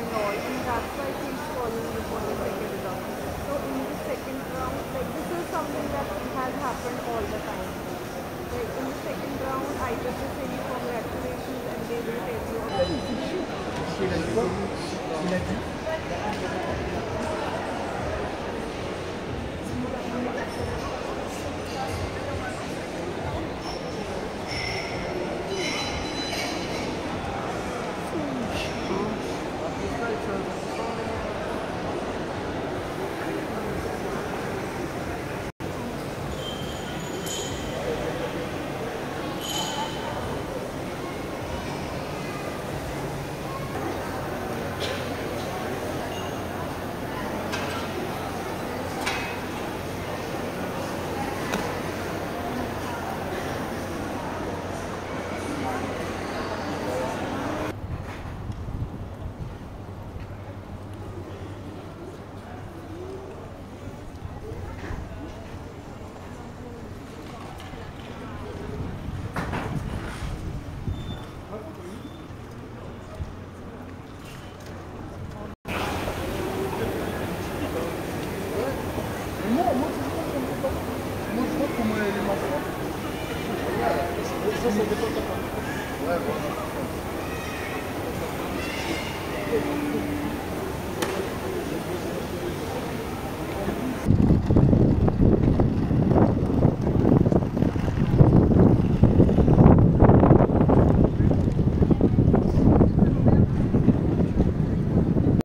and all, and that's why she's calling you for the second round. So in the second round, like this is something that has happened all the time. Like in the second round, either they say congratulations and they will tell you. Ça, ça dépend de ta. Ouais, voilà.